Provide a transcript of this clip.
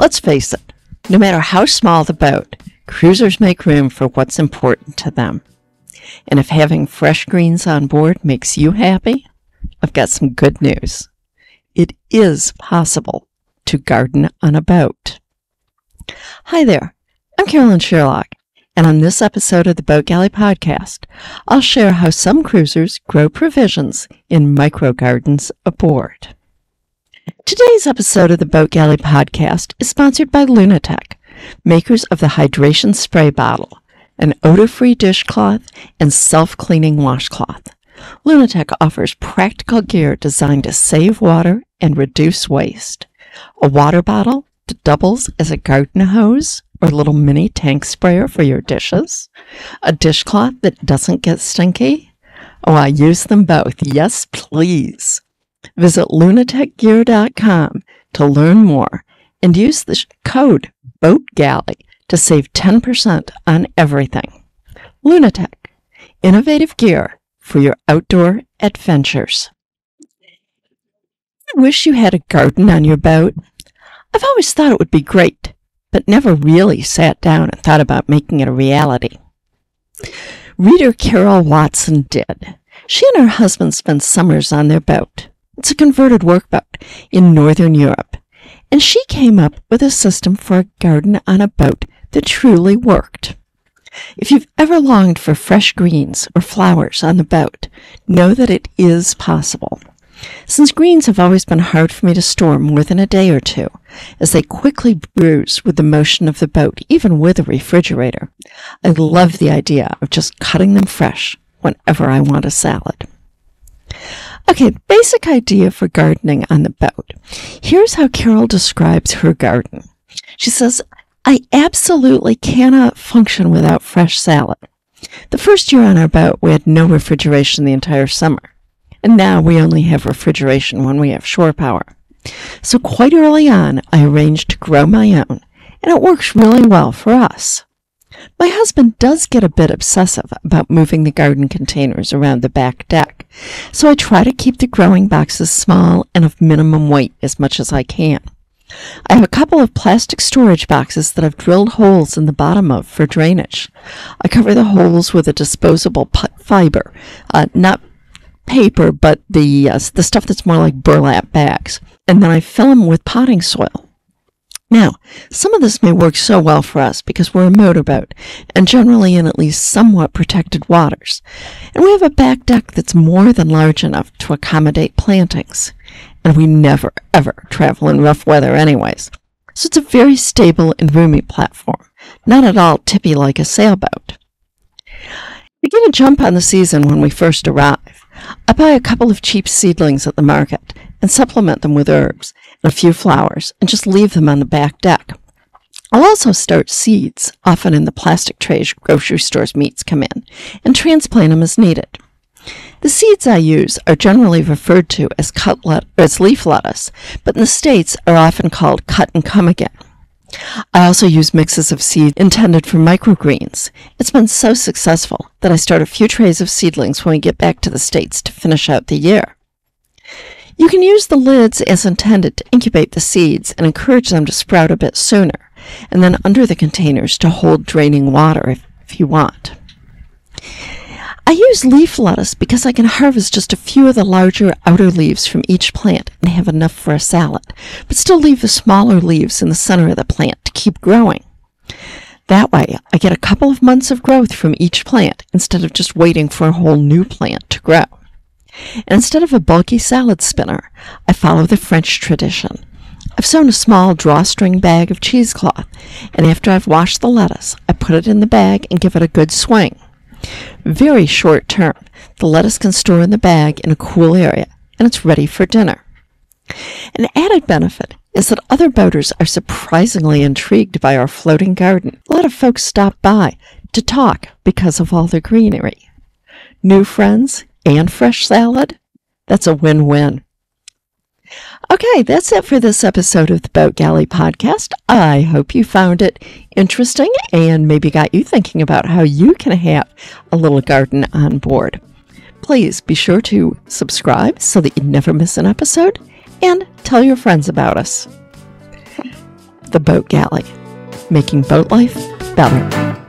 Let's face it, no matter how small the boat, cruisers make room for what's important to them. And if having fresh greens on board makes you happy, I've got some good news. It is possible to garden on a boat. Hi there, I'm Carolyn Shearlock, and on this episode of the Boat Galley Podcast, I'll share how some cruisers grow provisions in micro gardens aboard. Today's episode of the Boat Galley Podcast is sponsored by Lunatec, makers of the hydration spray bottle, an odor-free dishcloth, and self-cleaning washcloth. Lunatec offers practical gear designed to save water and reduce waste. A water bottle that doubles as a garden hose or little mini tank sprayer for your dishes. A dishcloth that doesn't get stinky. Oh, I use them both. Yes, please. Visit lunatecgear.com to learn more and use the code BOATGALLEY to save 10% on everything. Lunatec, innovative gear for your outdoor adventures. I wish you had a garden on your boat. I've always thought it would be great, but never really sat down and thought about making it a reality. Reader Carol Watson did. She and her husband spent summers on their boat. It's a converted workboat in Northern Europe. And she came up with a system for a garden on a boat that truly worked. If you've ever longed for fresh greens or flowers on the boat, know that it is possible. Since greens have always been hard for me to store more than a day or two, as they quickly bruise with the motion of the boat, even with a refrigerator, I love the idea of just cutting them fresh whenever I want a salad. Okay, basic idea for gardening on the boat. Here's how Carol describes her garden. She says, I absolutely cannot function without fresh salad. The first year on our boat, we had no refrigeration the entire summer. And now we only have refrigeration when we have shore power. So quite early on, I arranged to grow my own, and it works really well for us. My husband does get a bit obsessive about moving the garden containers around the back deck, so I try to keep the growing boxes small and of minimum weight as much as I can. I have a couple of plastic storage boxes that I've drilled holes in the bottom of for drainage. I cover the holes with a disposable fiber, uh, not paper, but the uh, the stuff that's more like burlap bags, and then I fill them with potting soil. Now, some of this may work so well for us because we're a motorboat and generally in at least somewhat protected waters. And we have a back deck that's more than large enough to accommodate plantings. And we never, ever travel in rough weather anyways. So it's a very stable and roomy platform, not at all tippy like a sailboat. We get a jump on the season when we first arrive. I buy a couple of cheap seedlings at the market and supplement them with herbs and a few flowers and just leave them on the back deck. I'll also start seeds, often in the plastic trays grocery stores meats come in, and transplant them as needed. The seeds I use are generally referred to as cut let- as leaf lettuce, but in the States are often called cut and come again. I also use mixes of seed intended for microgreens. It's been so successful that I start a few trays of seedlings when we get back to the States to finish out the year. Can use the lids as intended to incubate the seeds and encourage them to sprout a bit sooner, and then under the containers to hold draining water if, if you want. I use leaf lettuce because I can harvest just a few of the larger outer leaves from each plant and have enough for a salad, but still leave the smaller leaves in the center of the plant to keep growing. That way, I get a couple of months of growth from each plant instead of just waiting for a whole new plant to grow. Instead of a bulky salad spinner, I follow the French tradition. I've sewn a small drawstring bag of cheesecloth, and after I've washed the lettuce, I put it in the bag and give it a good swing. Very short term, the lettuce can store in the bag in a cool area, and it's ready for dinner. An added benefit is that other boaters are surprisingly intrigued by our floating garden. A lot of folks stop by to talk because of all the greenery. New friends and fresh salad, that's a win win. Okay, that's it for this episode of the Boat Galley podcast. I hope you found it interesting and maybe got you thinking about how you can have a little garden on board. Please be sure to subscribe so that you never miss an episode and tell your friends about us. The Boat Galley, making boat life better.